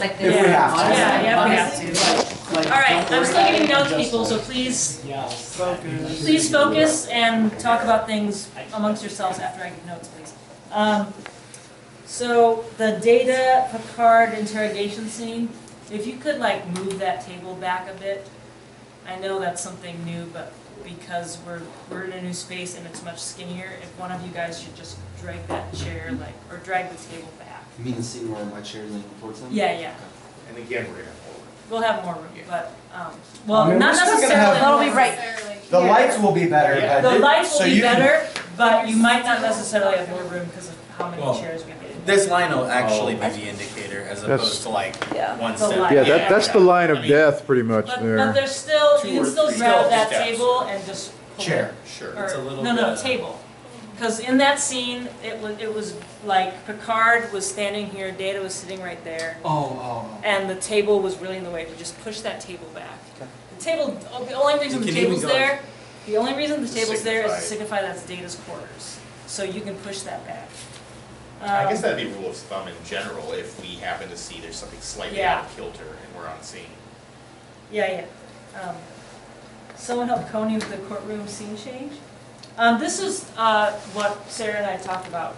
It's like If we have to. Yeah, yeah, we have to. All right, I'm still giving notes, people, so please, please focus and talk about things amongst yourselves after I give notes, please. Um, so the data Picard interrogation scene, if you could like move that table back a bit. I know that's something new, but because we're, we're in a new space and it's much skinnier, if one of you guys should just drag that chair like, or drag the table back. You mean the scene where my chair's leaning towards them? Yeah, yeah, And again, we're gonna hold we'll have more room, Yeah. but, um, I well, mean, not we're still gonna necessarily. have- That'll be right. The here. lights will be better, Yeah. The it- lights so will be you can- better, but you might not necessarily have more room because of how many Well, chairs we get. This line will actually Oh. be the indicator as That's- opposed to like Yeah. one The step. line. Yeah, that, that's the line I of mean, death, pretty much But, but there. there's still, Two you or can still three grab that steps. table and just pull it. Chair. Sure. Or- It's a little No, no, bit- table. Because in that scene, it was, it was like Picard was standing here, Data was sitting right there, Oh, oh. and the table was really in the way. If you just push that table back. The table, oh, the only reason You the can even table's go- there, the only reason the table's there is to Signify. signify that's Data's quarters. So you can push that back. I guess Um, that'd be a rule of thumb in general, if we happen to see there's something slightly Yeah. out of kilter and we're on scene. Yeah, yeah. Um, Someone help Coney with the courtroom scene change? Um, this is, uh, what Sarah and I talked about